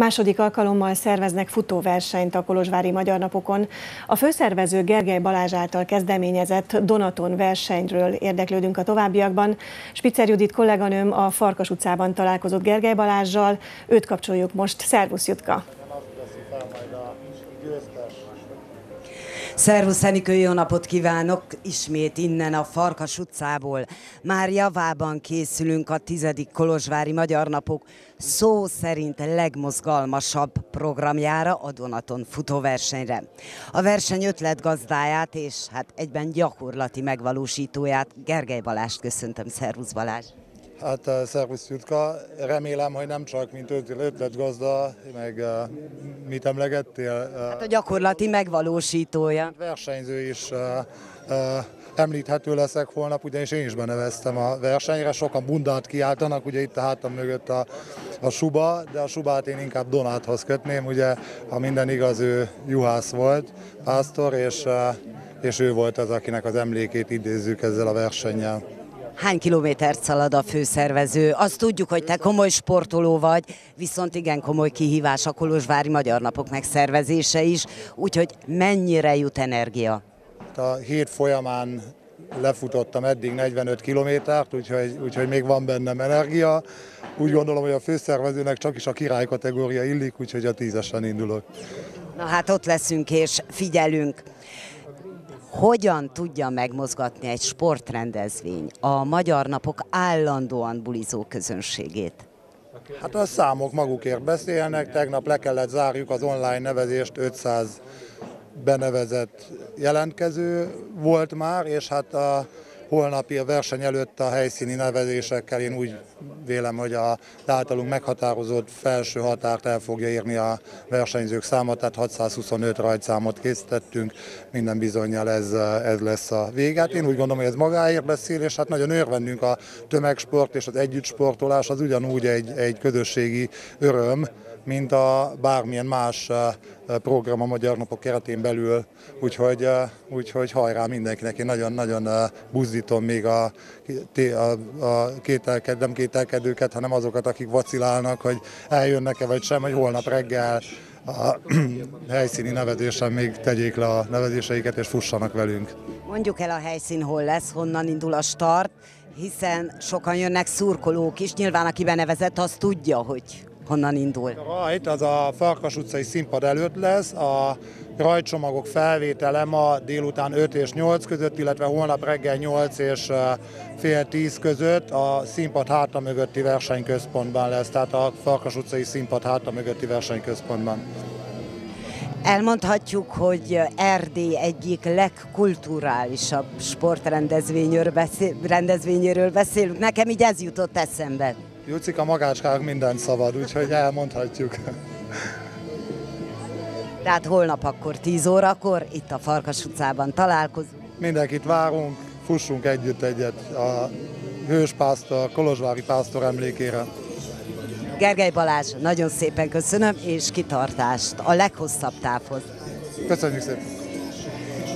Második alkalommal szerveznek futóversenyt a Kolozsvári Magyar Napokon. A főszervező Gergely Balázs által kezdeményezett Donaton versenyről érdeklődünk a továbbiakban. Spicer Judit kolléganőm a Farkas utcában találkozott Gergely Balázsjal. Őt kapcsoljuk most. Szervusz Jutka! Szervusz Enikő, jó napot kívánok! Ismét innen a Farkas utcából. Már javában készülünk a tizedik Kolozsvári Magyar Napok szó szerint legmozgalmasabb programjára, a Donaton futóversenyre. A verseny ötletgazdáját és hát egyben gyakorlati megvalósítóját Gergely Balást köszöntöm. Szervusz Balázs! Hát uh, szervusz Jutka, remélem, hogy nem csak mint ötletgazda, meg uh, mit emlegettél? Uh, hát a gyakorlati megvalósítója. Versenyző is említhető leszek holnap, ugyanis én is beneveztem a versenyre, sokan bundát kiáltanak, ugye itt a hátam mögött a, a Suba, de a Subát én inkább Donáthoz kötném, ugye, ha minden igaz, ő juhász volt, pásztor, és, és ő volt az, akinek az emlékét idézzük ezzel a versennyel. Hány kilométert szalad a főszervező? Azt tudjuk, hogy te komoly sportoló vagy, viszont igen komoly kihívás a Kolozsvári Magyar Napok megszervezése is, úgyhogy mennyire jut energia? A hét folyamán lefutottam eddig 45 kilométert, úgyhogy, úgyhogy még van bennem energia. Úgy gondolom, hogy a főszervezőnek csak is a király kategória illik, úgyhogy a tízesen indulok. Na hát ott leszünk és figyelünk hogyan tudja megmozgatni egy sportrendezvény a Magyar Napok állandóan bulizó közönségét? Hát a számok magukért beszélnek, tegnap le kellett zárjuk az online nevezést 500 benevezett jelentkező volt már, és hát a holnapi a verseny előtt a helyszíni nevezésekkel én úgy vélem, hogy a általunk meghatározott felső határt el fogja érni a versenyzők száma, tehát 625 rajtszámot készítettünk, minden bizonyal ez, ez lesz a vége. Hát én úgy gondolom, hogy ez magáért beszél, és hát nagyon örvendünk a tömegsport és az együttsportolás, az ugyanúgy egy, egy közösségi öröm, mint a bármilyen más program a Magyar Napok keretén belül, úgyhogy, úgyhogy hajrá mindenkinek, én nagyon-nagyon buzdítom még a, a, a kételked, nem kételkedőket, hanem azokat, akik vacilálnak, hogy eljönnek-e vagy sem, hogy holnap reggel a helyszíni nevezésen még tegyék le a nevezéseiket és fussanak velünk. Mondjuk el a helyszín hol lesz, honnan indul a start, hiszen sokan jönnek szurkolók is, nyilván aki benevezett, az tudja, hogy honnan indul? A rajt az a Farkas utcai színpad előtt lesz, a rajtcsomagok felvétele ma délután 5 és 8 között, illetve holnap reggel 8 és fél 10 között a színpad háta mögötti versenyközpontban lesz, tehát a Farkas utcai színpad háta mögötti versenyközpontban. Elmondhatjuk, hogy Erdély egyik legkulturálisabb sportrendezvényéről beszélünk. Nekem így ez jutott eszembe. Jucika magácskának minden szabad, úgyhogy elmondhatjuk. Tehát holnap akkor 10 órakor itt a Farkas utcában találkozunk. Mindenkit várunk, fussunk együtt egyet a hőspásztor, Kolozsvári pásztor emlékére. Gergely Balázs, nagyon szépen köszönöm, és kitartást a leghosszabb távhoz. Köszönjük szépen!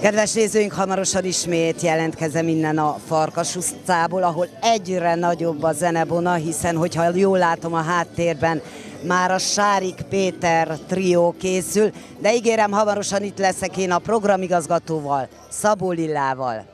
Kedves nézőink, hamarosan ismét jelentkezem innen a Farkas utcából, ahol egyre nagyobb a zenebona, hiszen hogyha jól látom a háttérben, már a Sárik Péter trió készül, de ígérem, hamarosan itt leszek én a programigazgatóval, Szabó Lillával.